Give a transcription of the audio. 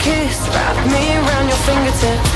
kiss. Wrap me around your fingertips.